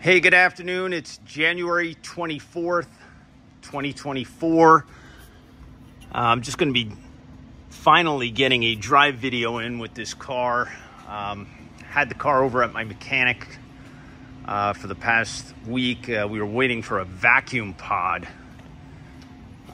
Hey, good afternoon. It's January 24th, 2024. Uh, I'm just going to be finally getting a drive video in with this car. Um, had the car over at my mechanic uh, for the past week. Uh, we were waiting for a vacuum pod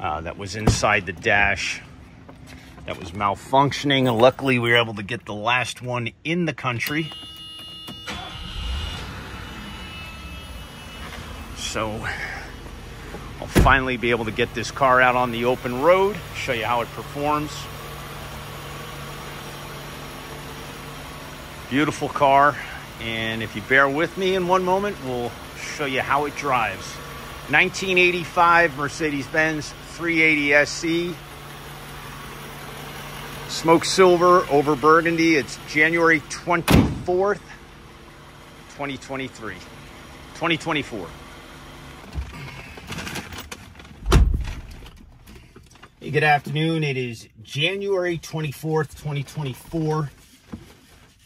uh, that was inside the dash that was malfunctioning. Luckily, we were able to get the last one in the country. So I'll finally be able to get this car out on the open road, show you how it performs. Beautiful car. And if you bear with me in one moment, we'll show you how it drives. 1985 Mercedes-Benz 380 SE. Smoke silver over burgundy. It's January 24th, 2023. 2024. Good afternoon. It is January 24th, 2024.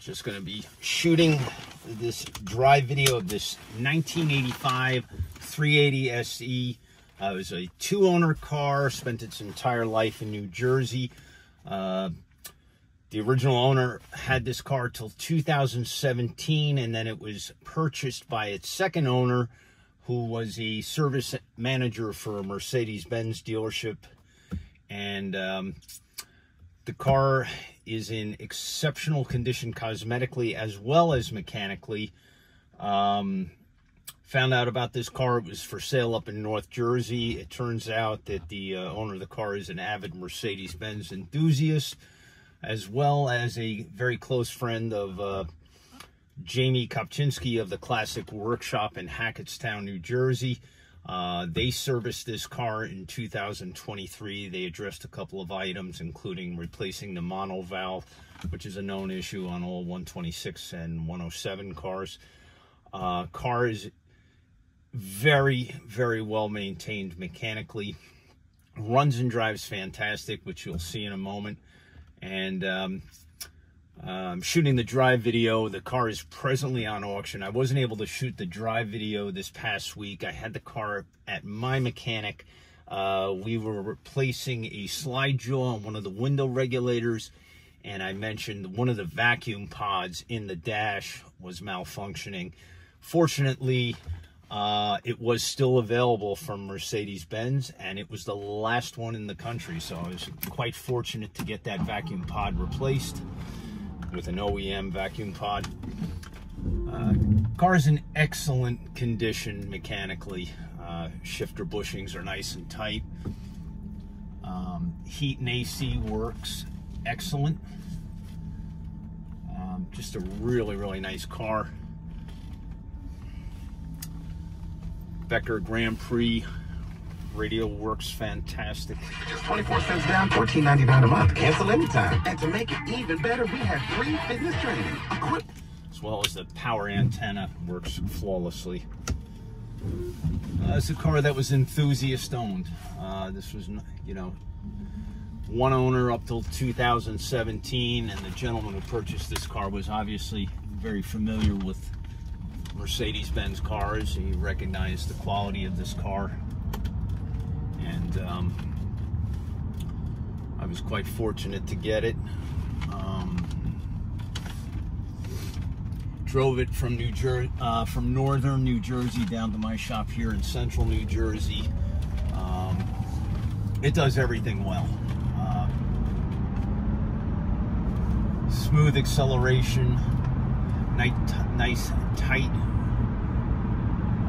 Just going to be shooting this drive video of this 1985 380 SE. Uh, it was a two-owner car, spent its entire life in New Jersey. Uh, the original owner had this car till 2017, and then it was purchased by its second owner, who was a service manager for a Mercedes-Benz dealership and um, the car is in exceptional condition cosmetically as well as mechanically. Um, found out about this car. It was for sale up in North Jersey. It turns out that the uh, owner of the car is an avid Mercedes-Benz enthusiast, as well as a very close friend of uh, Jamie Kopczynski of the Classic Workshop in Hackettstown, New Jersey. Uh, they serviced this car in 2023. They addressed a couple of items, including replacing the mono valve, which is a known issue on all 126 and 107 cars. Uh, car is very, very well maintained mechanically. Runs and drives fantastic, which you'll see in a moment. And um, um, shooting the drive video. The car is presently on auction. I wasn't able to shoot the drive video this past week. I had the car at my mechanic. Uh, we were replacing a slide jaw on one of the window regulators, and I mentioned one of the vacuum pods in the dash was malfunctioning. Fortunately, uh, it was still available from Mercedes-Benz, and it was the last one in the country, so I was quite fortunate to get that vacuum pod replaced with an OEM vacuum pod. Uh, car is in excellent condition mechanically. Uh, shifter bushings are nice and tight. Um, heat and AC works excellent. Um, just a really, really nice car. Becker Grand Prix Radio works fantastic. Just 24 cents down, $14.99 a month. Cancel anytime. And to make it even better, we have free fitness training. Equip as well as the power antenna works flawlessly. Uh, it's a car that was enthusiast owned. Uh, this was, you know, one owner up till 2017, and the gentleman who purchased this car was obviously very familiar with Mercedes-Benz cars. He recognized the quality of this car and um, I was quite fortunate to get it. Um, drove it from New Jersey, uh, from northern New Jersey down to my shop here in central New Jersey. Um, it does everything well. Uh, smooth acceleration, nice, tight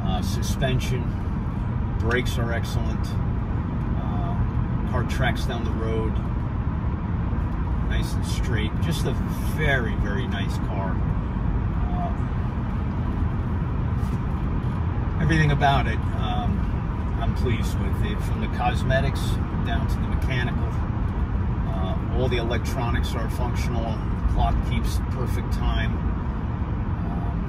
uh, suspension, brakes are excellent car tracks down the road. Nice and straight. Just a very very nice car. Uh, everything about it um, I'm pleased with. It from the cosmetics down to the mechanical. Uh, all the electronics are functional. The clock keeps perfect time. Um,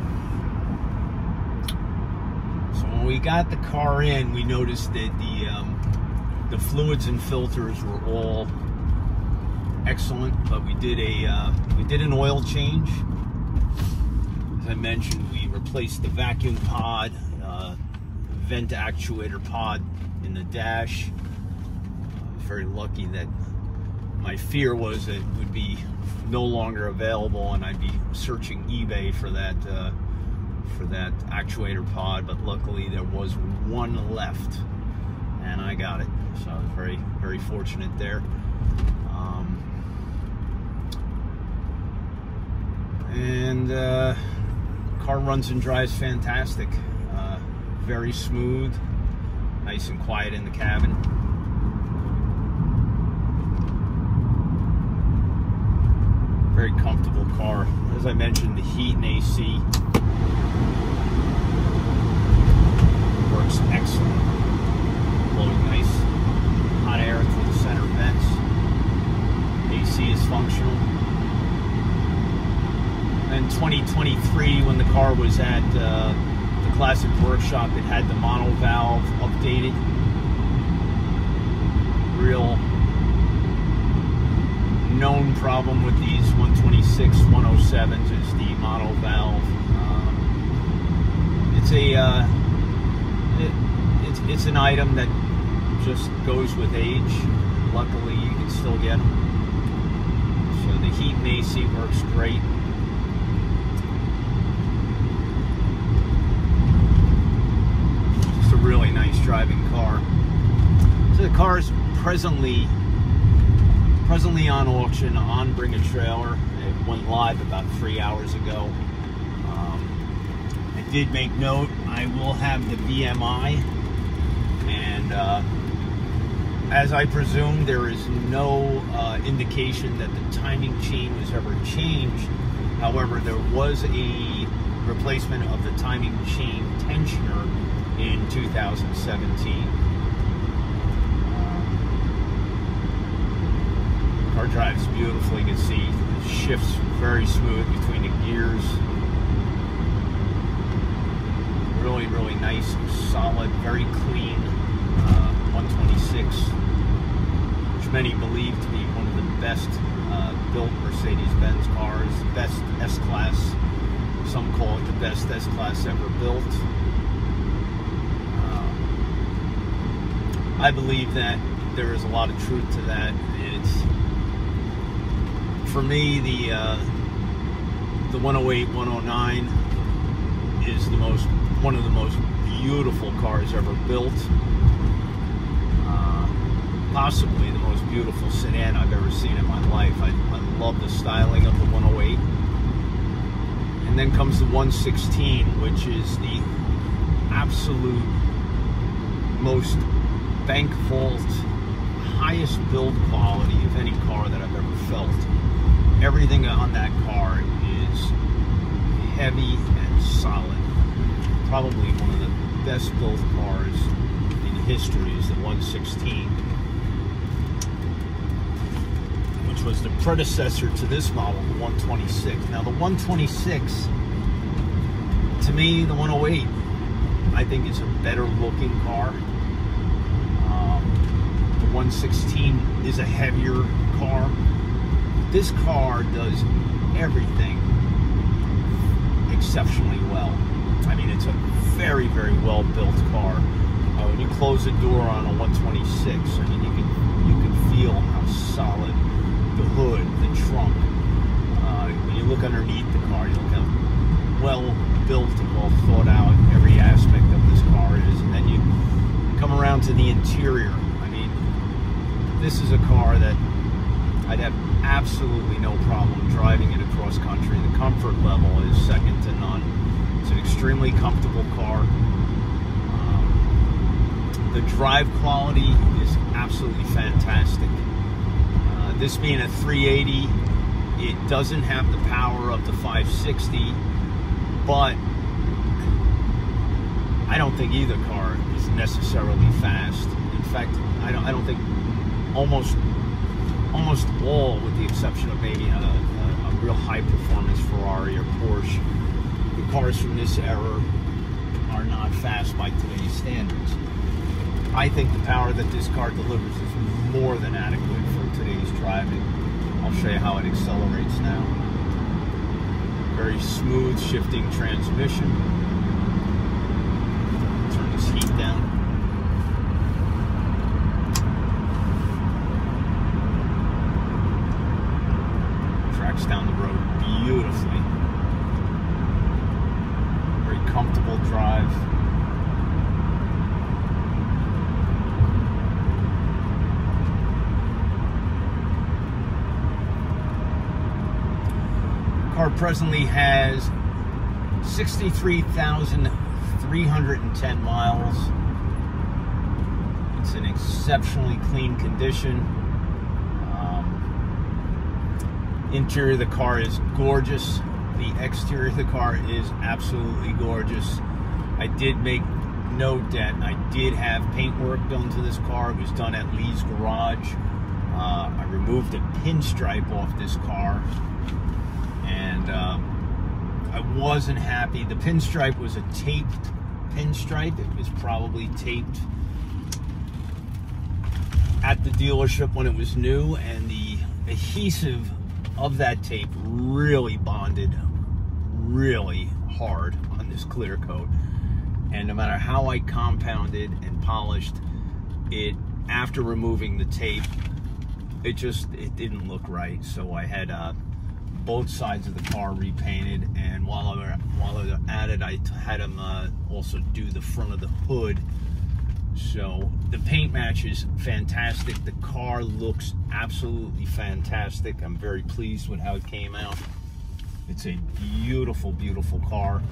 so when we got the car in we noticed that the um, the fluids and filters were all excellent, but we did a uh, we did an oil change. As I mentioned, we replaced the vacuum pod, uh, vent actuator pod in the dash. Very lucky that my fear was that it would be no longer available and I'd be searching eBay for that uh, for that actuator pod, but luckily there was one left and I got it. So I was very, very fortunate there. Um, and uh, car runs and drives fantastic. Uh, very smooth, nice and quiet in the cabin. Very comfortable car. As I mentioned, the heat and AC works excellent. Blowing nice hot air through the center vents. AC is functional. In 2023, when the car was at uh, the Classic Workshop, it had the mono valve updated. Real known problem with these 126 107s is the mono valve. Um, it's a uh, it, it's it's an item that just goes with age. Luckily, you can still get them. So the heat AC works great. Just a really nice driving car. So the car is presently presently on auction on Bring a Trailer. It went live about three hours ago. Um, I did make note. I will have the VMI, and uh, as I presume, there is no uh, indication that the timing chain was ever changed. However, there was a replacement of the timing chain tensioner in 2017. Car drives beautifully. You can see it shifts very smooth between the gears. Really, really nice, solid, very clean uh, 126, which many believe to be one of the best uh, built Mercedes-Benz cars, best S-Class. Some call it the best S-Class ever built. Uh, I believe that there is a lot of truth to that. It's for me, the uh, the 108 109 is the most one of the most beautiful cars ever built. Uh, possibly the beautiful sedan I've ever seen in my life. I, I love the styling of the 108. And then comes the 116, which is the absolute most bank vault, highest build quality of any car that I've ever felt everything on that car is heavy and solid. Probably one of the best built cars in history is the 116, which was the predecessor to this model, the 126. Now, the 126, to me, the 108, I think is a better looking car. Um, the 116 is a heavier car this car does everything exceptionally well. I mean, it's a very, very well built car. Uh, when you close the door on a 126, I mean, you can you can feel how solid the hood, the trunk. Uh, when you look underneath the car, you look how well built and well thought out every aspect of this car is. And then you come around to the interior. I mean, this is a car that I'd have absolutely no problem driving it across country. The comfort level is second to none. It's an extremely comfortable car. Um, the drive quality is absolutely fantastic. This being a 380, it doesn't have the power of the 560, but I don't think either car is necessarily fast. In fact, I don't, I don't think almost almost all, with the exception of maybe a, a, a real high performance Ferrari or Porsche, the cars from this era are not fast by standards. I think the power that this car delivers is more than adequate for today's driving. I'll show you how it accelerates now. Very smooth shifting transmission. Turn this heat down. Tracks down the road beautifully. Very comfortable drive. Presently has 63,310 miles. It's in exceptionally clean condition. Um, interior of the car is gorgeous. The exterior of the car is absolutely gorgeous. I did make note that I did have paintwork done to this car. It was done at Lee's Garage. Uh, I removed a pinstripe off this car and um, I wasn't happy. The pinstripe was a taped pinstripe. It was probably taped at the dealership when it was new, and the adhesive of that tape really bonded really hard on this clear coat. And no matter how I compounded and polished it after removing the tape, it just it didn't look right. So I had uh, both sides of the car repainted and while I, while I was at it I had them uh, also do the front of the hood. So the paint match is fantastic. The car looks absolutely fantastic. I'm very pleased with how it came out. It's a beautiful beautiful car.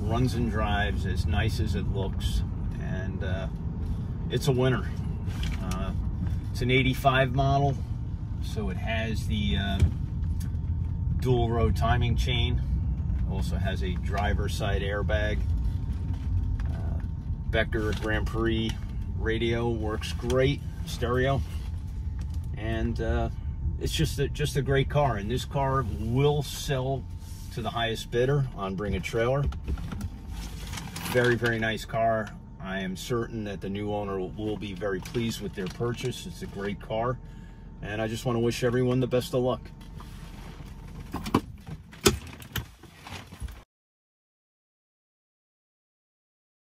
Runs and drives as nice as it looks and uh, it's a winner. Uh, it's an 85 model so it has the uh, dual row timing chain. Also has a driver side airbag. Uh, Becker Grand Prix radio works great, stereo. And uh, it's just a, just a great car. And this car will sell to the highest bidder on Bring a Trailer. Very, very nice car. I am certain that the new owner will be very pleased with their purchase. It's a great car. And I just want to wish everyone the best of luck.